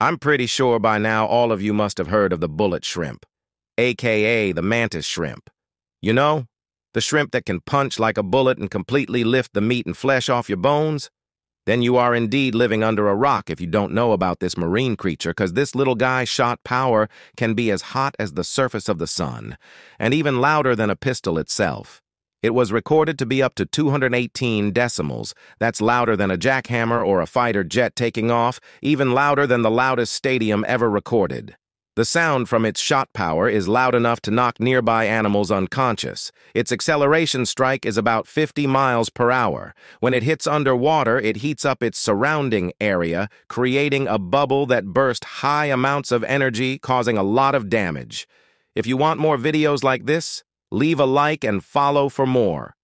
I'm pretty sure by now all of you must have heard of the bullet shrimp, aka the mantis shrimp. You know, the shrimp that can punch like a bullet and completely lift the meat and flesh off your bones? Then you are indeed living under a rock if you don't know about this marine creature, because this little guy shot power can be as hot as the surface of the sun, and even louder than a pistol itself. It was recorded to be up to 218 decibels. That's louder than a jackhammer or a fighter jet taking off, even louder than the loudest stadium ever recorded. The sound from its shot power is loud enough to knock nearby animals unconscious. Its acceleration strike is about 50 miles per hour. When it hits underwater, it heats up its surrounding area, creating a bubble that bursts high amounts of energy, causing a lot of damage. If you want more videos like this, Leave a like and follow for more.